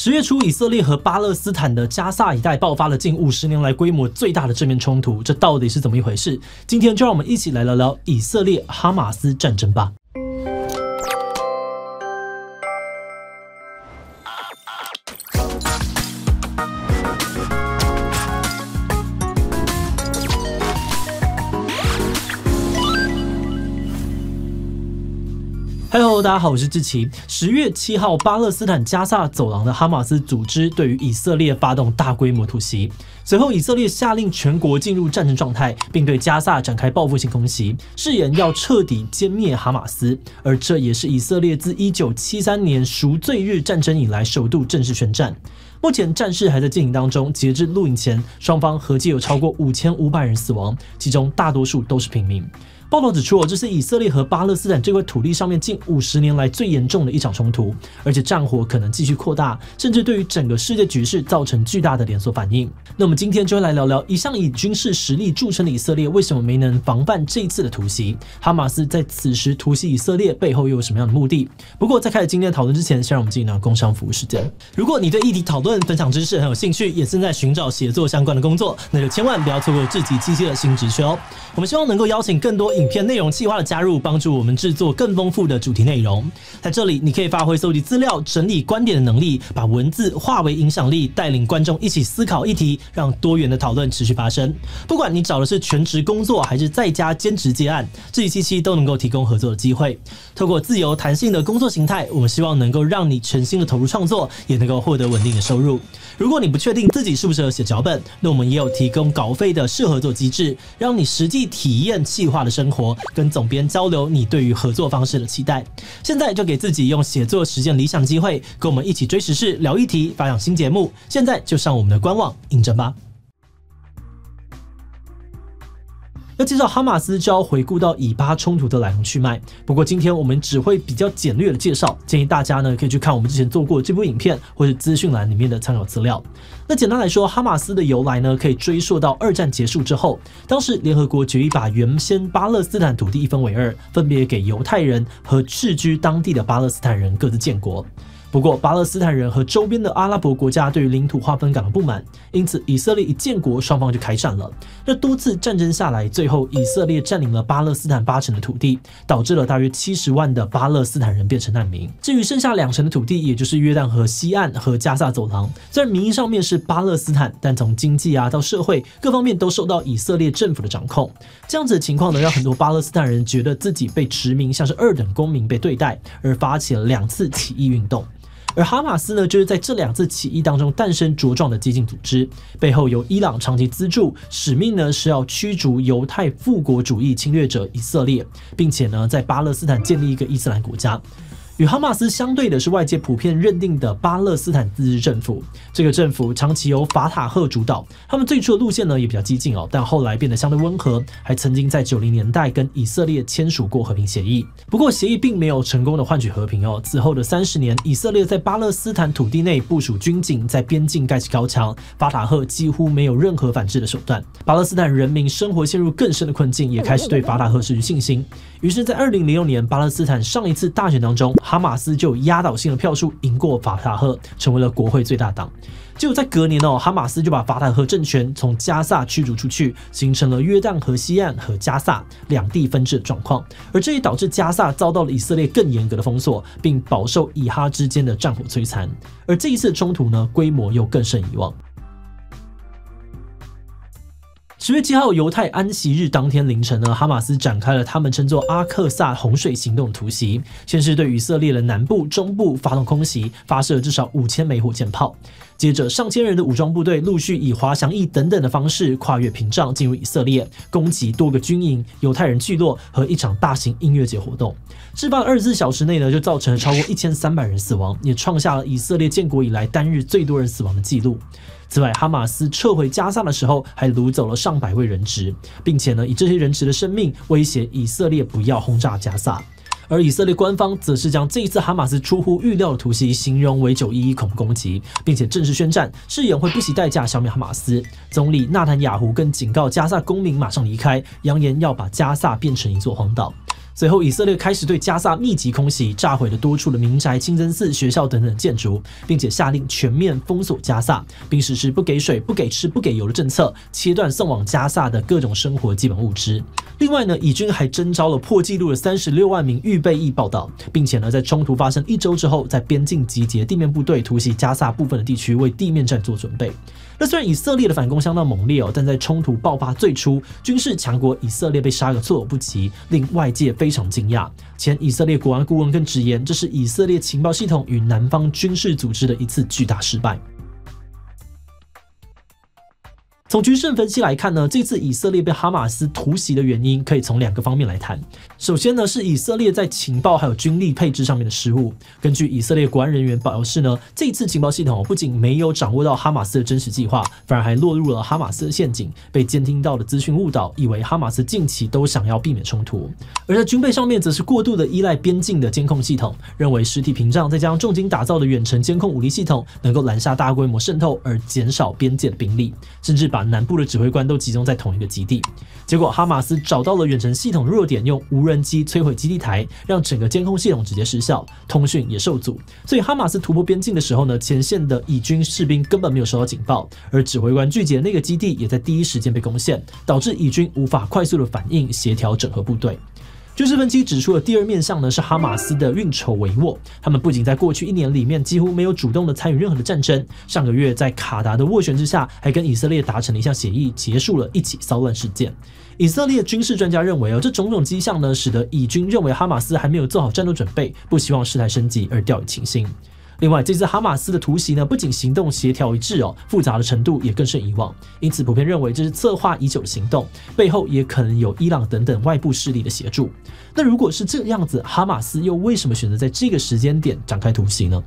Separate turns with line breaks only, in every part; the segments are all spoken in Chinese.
十月初，以色列和巴勒斯坦的加萨一带爆发了近五十年来规模最大的正面冲突，这到底是怎么一回事？今天就让我们一起来聊聊以色列哈马斯战争吧。大家好，我是志奇。十月七号，巴勒斯坦加萨走廊的哈马斯组织对于以色列发动大规模突袭，随后以色列下令全国进入战争状态，并对加萨展开报复性空袭，誓言要彻底歼灭哈马斯。而这也是以色列自一九七三年赎罪日战争以来首度正式宣战。目前战事还在进行当中，截至录影前，双方合计有超过五千五百人死亡，其中大多数都是平民。报道指出，这是以色列和巴勒斯坦这块土地上面近五十年来最严重的一场冲突，而且战火可能继续扩大，甚至对于整个世界局势造成巨大的连锁反应。那我们今天就来聊聊，一向以军事实力著称的以色列为什么没能防范这一次的突袭？哈马斯在此时突袭以色列背后又有什么样的目的？不过在开始今天的讨论之前，先让我们进行工商服务时间。如果你对议题讨论、分享知识很有兴趣，也正在寻找写作相关的工作，那就千万不要错过自己机器的新职缺哦。我们希望能够邀请更多。影片内容计划的加入，帮助我们制作更丰富的主题内容。在这里，你可以发挥搜集资料、整理观点的能力，把文字化为影响力，带领观众一起思考议题，让多元的讨论持续发生。不管你找的是全职工作，还是在家兼职接案，这一期期都能够提供合作的机会。透过自由弹性的工作形态，我们希望能够让你全心的投入创作，也能够获得稳定的收入。如果你不确定自己适不适合写脚本，那我们也有提供稿费的适合作机制，让你实际体验计划的生活，跟总编交流你对于合作方式的期待。现在就给自己用写作实践理想机会，跟我们一起追时事、聊议题、发扬新节目。现在就上我们的官网应征吧。要介绍哈马斯，就要回顾到以巴冲突的来龙去脉。不过今天我们只会比较简略的介绍，建议大家呢可以去看我们之前做过这部影片或者资讯栏里面的参考资料。那简单来说，哈马斯的由来呢可以追溯到二战结束之后，当时联合国决议把原先巴勒斯坦土地一分为二，分别给犹太人和世居当地的巴勒斯坦人各自建国。不过，巴勒斯坦人和周边的阿拉伯国家对于领土划分感到不满，因此以色列一建国，双方就开战了。这多次战争下来，最后以色列占领了巴勒斯坦八成的土地，导致了大约七十万的巴勒斯坦人变成难民。至于剩下两成的土地，也就是约旦河西岸和加萨走廊，虽然名义上面是巴勒斯坦，但从经济啊到社会各方面都受到以色列政府的掌控。这样子的情况呢，让很多巴勒斯坦人觉得自己被殖民，像是二等公民被对待，而发起了两次起义运动。而哈马斯呢，就是在这两次起义当中诞生茁壮的激进组织，背后由伊朗长期资助，使命呢是要驱逐犹太复国主义侵略者以色列，并且呢在巴勒斯坦建立一个伊斯兰国家。与哈马斯相对的是外界普遍认定的巴勒斯坦自治政府。这个政府长期由法塔赫主导，他们最初的路线呢也比较激进哦，但后来变得相对温和，还曾经在九零年代跟以色列签署过和平协议。不过协议并没有成功的换取和平哦。此后的三十年，以色列在巴勒斯坦土地内部署军警，在边境盖起高墙，法塔赫几乎没有任何反制的手段。巴勒斯坦人民生活陷入更深的困境，也开始对法塔赫失去信心。于是，在二零零六年巴勒斯坦上一次大选当中，哈马斯就压倒性的票数赢过法塔赫，成为了国会最大党。就在隔年哦，哈马斯就把法塔赫政权从加萨驱逐出去，形成了约旦河西岸和加萨两地分治的状况。而这也导致加萨遭到了以色列更严格的封锁，并饱受以哈之间的战火摧残。而这一次冲突呢，规模又更胜以往。十月七号，犹太安息日当天凌晨呢，哈马斯展开了他们称作阿克萨洪水行动的突袭，先是对以色列的南部、中部发动空袭，发射至少五千枚火箭炮。接着，上千人的武装部队陆续以滑翔翼等等的方式跨越屏障，进入以色列，攻击多个军营、犹太人聚落和一场大型音乐节活动。事发二十四小时内呢，就造成了超过一千三百人死亡，也创下了以色列建国以来单日最多人死亡的记录。此外，哈马斯撤回加萨的时候，还掳走了上百位人质，并且呢，以这些人质的生命威胁以色列不要轰炸加萨。而以色列官方则是将这一次哈马斯出乎预料的突袭形容为九一一恐怖攻击，并且正式宣战，誓言会不惜代价消灭哈马斯。总理纳坦雅胡更警告加萨公民马上离开，扬言要把加萨变成一座荒岛。随后，以色列开始对加萨密集空袭，炸毁了多处的民宅、清真寺、学校等等建筑，并且下令全面封锁加萨，并实施不给水、不给吃、不给油的政策，切断送往加萨的各种生活基本物资。另外呢，以军还征召了破纪录的三十六万名预备役报道，并且呢，在冲突发生一周之后，在边境集结地面部队，突袭加萨部分的地区，为地面战做准备。那虽然以色列的反攻相当猛烈哦，但在冲突爆发最初，军事强国以色列被杀个措手不及，令外界非常惊讶。前以色列国安顾问更直言，这是以色列情报系统与南方军事组织的一次巨大失败。从局势分析来看呢，这次以色列被哈马斯突袭的原因可以从两个方面来谈。首先呢，是以色列在情报还有军力配置上面的失误。根据以色列国安人员表示呢，这次情报系统不仅没有掌握到哈马斯的真实计划，反而还落入了哈马斯的陷阱，被监听到的资讯误导，以为哈马斯近期都想要避免冲突。而在军备上面，则是过度的依赖边境的监控系统，认为实体屏障再加上重金打造的远程监控武力系统，能够拦下大规模渗透而减少边界的兵力，甚至把把南部的指挥官都集中在同一个基地，结果哈马斯找到了远程系统弱点，用无人机摧毁基地台，让整个监控系统直接失效，通讯也受阻。所以哈马斯突破边境的时候呢，前线的以军士兵根本没有收到警报，而指挥官聚集的那个基地也在第一时间被攻陷，导致以军无法快速的反应、协调、整合部队。军事分析指出的第二面向呢，是哈马斯的运筹帷幄。他们不仅在过去一年里面几乎没有主动的参与任何的战争，上个月在卡达的斡旋之下，还跟以色列达成了一项协议，结束了一起骚乱事件。以色列军事专家认为，哦，这种种迹象呢，使得以军认为哈马斯还没有做好战斗准备，不希望事态升级而掉以轻心。另外，这次哈马斯的突袭呢，不仅行动协调一致哦，复杂的程度也更胜以往。因此，普遍认为这是策划已久的行动，背后也可能有伊朗等等外部势力的协助。那如果是这样子，哈马斯又为什么选择在这个时间点展开突袭呢？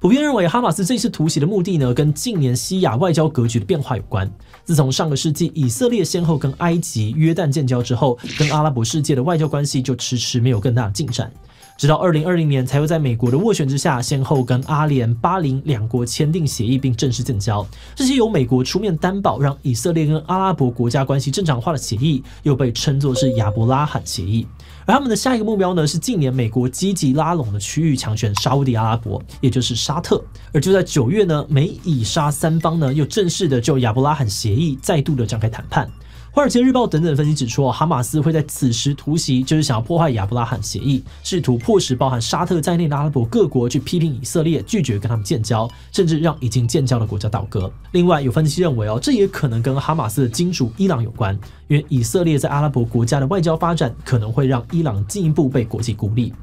普遍认为，哈马斯这次突袭的目的呢，跟近年西亚外交格局的变化有关。自从上个世纪以色列先后跟埃及、约旦建交之后，跟阿拉伯世界的外交关系就迟迟没有更大的进展。直到二零二零年，才会在美国的斡旋之下，先后跟阿联、巴林两国签订协议，并正式建交。这些由美国出面担保，让以色列跟阿拉伯国家关系正常化的协议，又被称作是亚伯拉罕协议。而他们的下一个目标呢，是近年美国积极拉拢的区域强权沙地阿拉伯，也就是沙特。而就在九月呢，美以沙三方呢，又正式的就亚伯拉罕协议再度的展开谈判。华尔街日报等等分析指出，哈马斯会在此时突袭，就是想要破坏亚伯拉罕协议，试图迫使包含沙特在内的阿拉伯各国去批评以色列，拒绝跟他们建交，甚至让已经建交的国家倒戈。另外，有分析认为，哦，这也可能跟哈马斯的金主伊朗有关，因为以色列在阿拉伯国家的外交发展，可能会让伊朗进一步被国际孤立。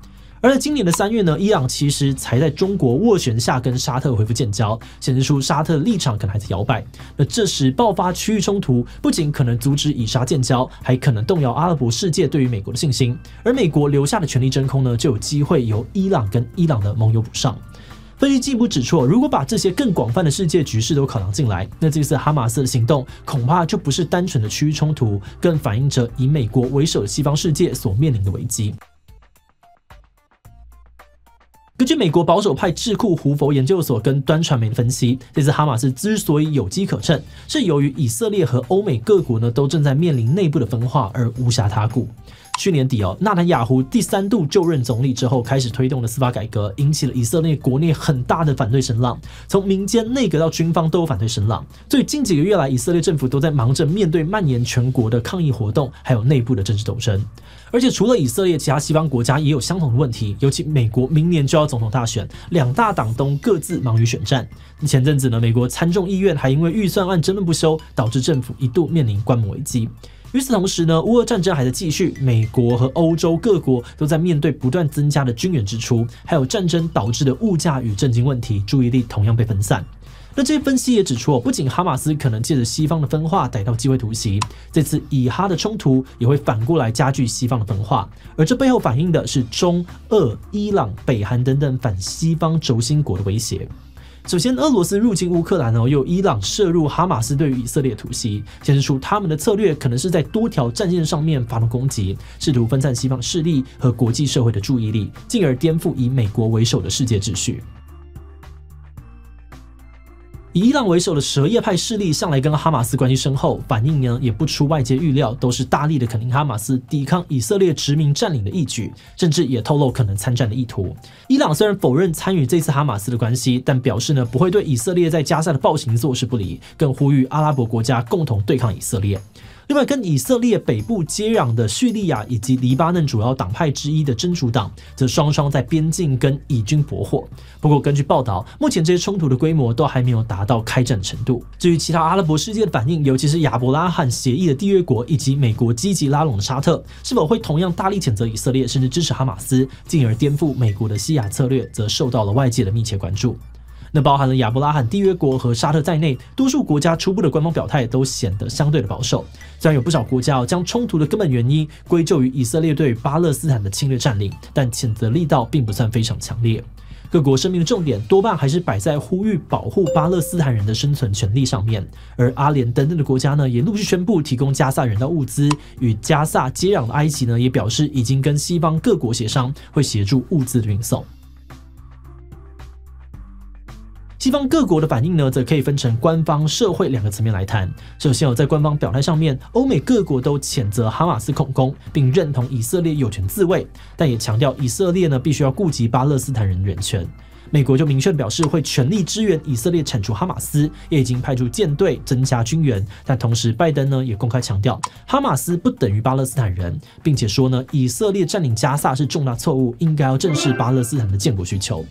而在今年的三月呢，伊朗其实才在中国斡旋下跟沙特恢复建交，显示出沙特的立场可能还在摇摆。那这时爆发区域冲突，不仅可能阻止以沙建交，还可能动摇阿拉伯世界对于美国的信心。而美国留下的权力真空呢，就有机会由伊朗跟伊朗的盟友补上。分析进一步指出，如果把这些更广泛的世界局势都考量进来，那这次哈马斯的行动恐怕就不是单纯的区域冲突，更反映着以美国为首的西方世界所面临的危机。根据美国保守派智库胡佛研究所跟端传媒的分析，这次哈马斯之所以有机可乘，是由于以色列和欧美各国呢都正在面临内部的分化而无暇他顾。去年底哦，纳坦雅胡第三度就任总理之后，开始推动的司法改革，引起了以色列国内很大的反对声浪，从民间、内阁到军方都有反对声浪。所以近几个月来，以色列政府都在忙着面对蔓延全国的抗议活动，还有内部的政治斗争。而且除了以色列，其他西方国家也有相同的问题，尤其美国明年就要总统大选，两大党都各自忙于选战。前阵子呢，美国参众议院还因为预算案争论不休，导致政府一度面临关门危机。与此同时呢，乌俄战争还在继续，美国和欧洲各国都在面对不断增加的军援支出，还有战争导致的物价与震惊问题，注意力同样被分散。那这些分析也指出，不仅哈马斯可能借着西方的分化逮到机会突袭，这次以哈的冲突也会反过来加剧西方的分化，而这背后反映的是中、俄、伊朗、北韩等等反西方轴心国的威胁。首先，俄罗斯入侵乌克兰哦，又伊朗涉入哈马斯对于以色列突袭，显示出他们的策略可能是在多条战线上面发动攻击，试图分散西方势力和国际社会的注意力，进而颠覆以美国为首的世界秩序。以伊朗为首的什叶派势力向来跟哈马斯关系深厚，反应呢也不出外界预料，都是大力的肯定哈马斯抵抗以色列殖民占领的义举，甚至也透露可能参战的意图。伊朗虽然否认参与这次哈马斯的关系，但表示呢不会对以色列在加沙的暴行坐视不理，更呼吁阿拉伯国家共同对抗以色列。另外，跟以色列北部接壤的叙利亚以及黎巴嫩主要党派之一的真主党，则双双在边境跟以军搏火。不过，根据报道，目前这些冲突的规模都还没有达到开战程度。至于其他阿拉伯世界的反应，尤其是亚伯拉罕协议的缔约国以及美国积极拉拢的沙特，是否会同样大力谴责以色列，甚至支持哈马斯，进而颠覆美国的西亚策略，则受到了外界的密切关注。那包含了亚伯拉罕缔约国和沙特在内，多数国家初步的官方表态都显得相对的保守。虽然有不少国家将冲突的根本原因归咎于以色列对巴勒斯坦的侵略占领，但谴责力道并不算非常强烈。各国声明的重点多半还是摆在呼吁保护巴勒斯坦人的生存权利上面。而阿联等等的国家呢，也陆续宣布提供加萨人道物资。与加萨接壤的埃及呢，也表示已经跟西方各国协商，会协助物资的运送。西方各国的反应呢，则可以分成官方、社会两个层面来谈。首先，有在官方表态上面，欧美各国都谴责哈马斯恐攻，并认同以色列有权自卫，但也强调以色列呢必须要顾及巴勒斯坦人人权。美国就明确表示会全力支援以色列铲除哈马斯，也已经派出舰队增加军援。但同时，拜登呢也公开强调，哈马斯不等于巴勒斯坦人，并且说呢，以色列占领加萨是重大错误，应该要正视巴勒斯坦的建国需求。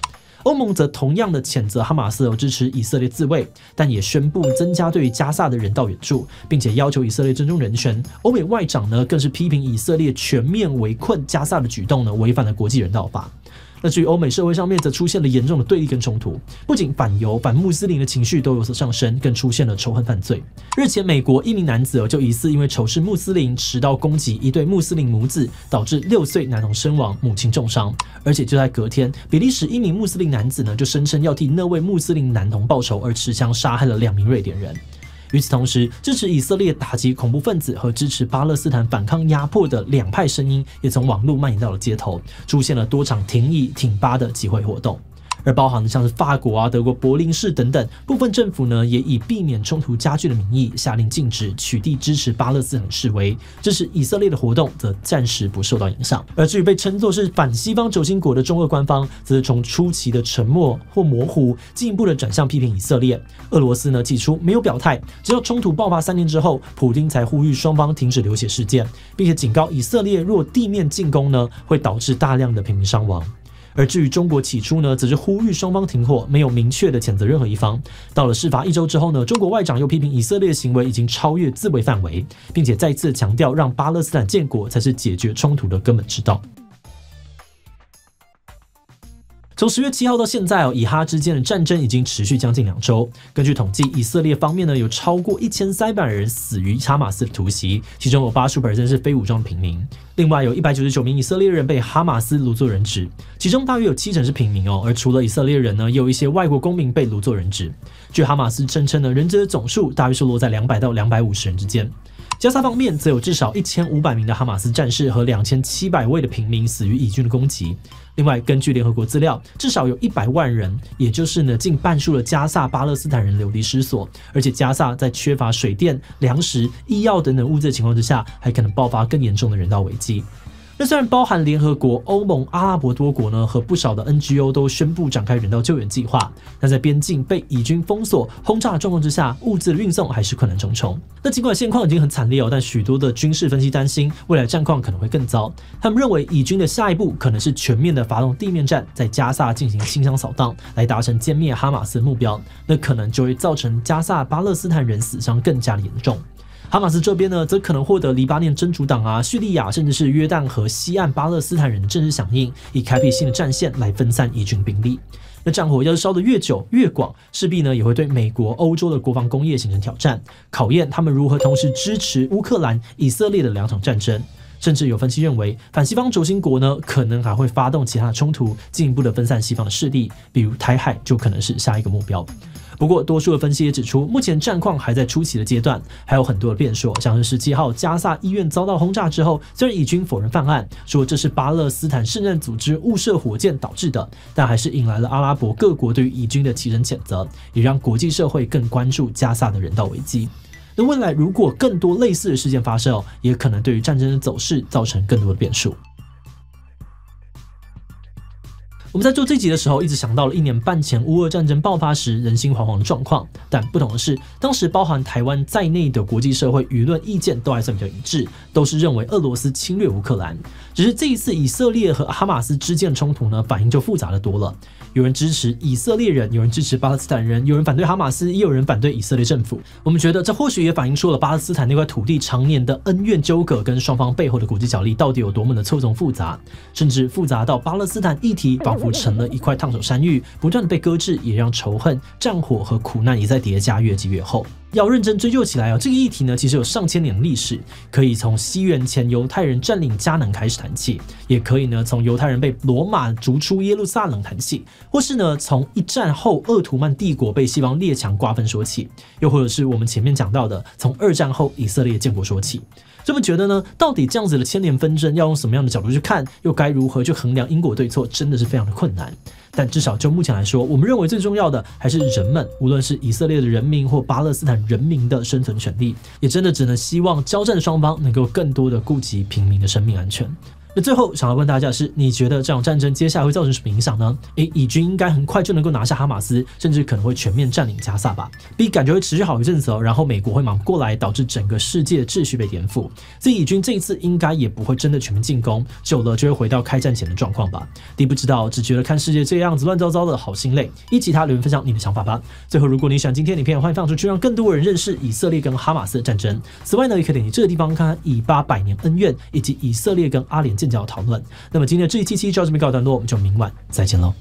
欧盟则同样的谴责哈马斯有支持以色列自卫，但也宣布增加对于加萨的人道援助，并且要求以色列尊重人权。欧美外长呢更是批评以色列全面围困加萨的举动呢违反了国际人道法。那至于欧美社会上面，则出现了严重的对立跟冲突，不仅反犹反穆斯林的情绪都有所上升，更出现了仇恨犯罪。日前，美国一名男子就疑似因为仇视穆斯林，持刀攻击一对穆斯林母子，导致六岁男童身亡，母亲重伤。而且就在隔天，比利时一名穆斯林男子呢，就声称要替那位穆斯林男童报仇，而持枪杀害了两名瑞典人。与此同时，支持以色列打击恐怖分子和支持巴勒斯坦反抗压迫的两派声音，也从网络蔓延到了街头，出现了多场挺以挺巴的集会活动。而包含像是法国啊、德国柏林市等等部分政府呢，也以避免冲突加剧的名义，下令禁止取缔支持巴勒斯坦示威，支持以色列的活动则暂时不受到影响。而至于被称作是反西方轴心国的中俄官方，则是从初期的沉默或模糊，进一步的转向批评以色列。俄罗斯呢，起初没有表态，直到冲突爆发三年之后，普京才呼吁双方停止流血事件，并且警告以色列若地面进攻呢，会导致大量的平民伤亡。而至于中国起初呢，则是呼吁双方停火，没有明确的谴责任何一方。到了事发一周之后呢，中国外长又批评以色列的行为已经超越自卫范围，并且再次强调让巴勒斯坦建国才是解决冲突的根本之道。从十月七号到现在哦，以哈之间的战争已经持续将近两周。根据统计，以色列方面呢有超过一千三百人死于哈马斯的突袭，其中有八十人是非武装平民。另外有一百九十九名以色列人被哈马斯掳做人质，其中大约有七成是平民哦。而除了以色列人呢，也有一些外国公民被掳做人质。据哈马斯声称呢，人质的总数大约是落在两百到两百五十人之间。加沙方面则有至少一千五百名的哈马斯战士和两千七百位的平民死于以军的攻击。另外，根据联合国资料，至少有一百万人，也就是呢近半数的加萨巴勒斯坦人流离失所，而且加萨在缺乏水电、粮食、医药等等物资的情况之下，还可能爆发更严重的人道危机。那虽然包含联合国、欧盟、阿拉伯多国呢，和不少的 NGO 都宣布展开人道救援计划，但在边境被以军封锁、轰炸的状况之下，物资的运送还是困难重重。那尽管现况已经很惨烈哦，但许多的军事分析担心未来战况可能会更糟。他们认为以军的下一步可能是全面的发动地面战，在加萨进行清乡扫荡，来达成歼灭哈马斯的目标。那可能就会造成加萨巴勒斯坦人死伤更加的严重。哈马斯这边呢，则可能获得黎巴嫩真主党啊、叙利亚，甚至是约旦和西岸巴勒斯坦人的政治响应，以开辟新的战线来分散以军兵力。那战火要是烧得越久越广，势必呢也会对美国、欧洲的国防工业形成挑战，考验他们如何同时支持乌克兰、以色列的两场战争。甚至有分析认为，反西方轴心国呢，可能还会发动其他的冲突，进一步的分散西方的势力，比如台海就可能是下一个目标。不过，多数的分析也指出，目前战况还在初期的阶段，还有很多的变数。像是十七号加萨医院遭到轰炸之后，虽然以军否认犯案，说这是巴勒斯坦圣战组织误射火箭导致的，但还是引来了阿拉伯各国对于以军的齐声谴责，也让国际社会更关注加萨的人道危机。那未来如果更多类似的事件发生，也可能对于战争的走势造成更多的变数。我们在做这集的时候，一直想到了一年半前乌俄战争爆发时人心惶惶的状况。但不同的是，当时包含台湾在内的国际社会舆论意见都还算比较一致，都是认为俄罗斯侵略乌克兰。只是这一次以色列和哈马斯之间的冲突呢，反应就复杂的多了。有人支持以色列人，有人支持巴勒斯坦人，有人反对哈马斯，也有人反对以色列政府。我们觉得这或许也反映出了巴勒斯坦那块土地常年的恩怨纠葛，跟双方背后的国际角力到底有多么的错综复杂，甚至复杂到巴勒斯坦议题仿佛成了一块烫手山芋，不断的被搁置，也让仇恨、战火和苦难也在叠加，越积越厚。要认真追究起来啊，这个议题呢，其实有上千年的历史，可以从西元前犹太人占领迦南开始谈起，也可以呢从犹太人被罗马逐出耶路撒冷谈起，或是呢从一战后鄂图曼帝国被西方列强瓜分说起，又或者是我们前面讲到的从二战后以色列建国说起。这么觉得呢？到底这样子的千年纷争要用什么样的角度去看，又该如何去衡量因果对错，真的是非常的困难。但至少就目前来说，我们认为最重要的还是人们，无论是以色列的人民或巴勒斯坦人民的生存权利，也真的只能希望交战双方能够更多的顾及平民的生命安全。那最后想要问大家的是，你觉得这场战争接下来会造成什么影响呢诶以军应该很快就能够拿下哈马斯，甚至可能会全面占领加萨吧。B，感觉会持续好一阵子哦，然后美国会忙不过来，导致整个世界秩序被颠覆。所以以军这一次应该也不会真的全面进攻，久了就会回到开战前的状况吧。D，不知道，只觉得看世界这样子乱糟糟的好心累。一其他留言分享你的想法吧。最后，如果你喜欢今天影片，欢迎放出去，让更多人认识以色列跟哈马斯的战争。此外呢，也可以点击这个地方看看以巴百年恩怨以及以色列跟阿联正教讨论。那么今天的这一期期就到这边告一段落，我们就明晚再见喽。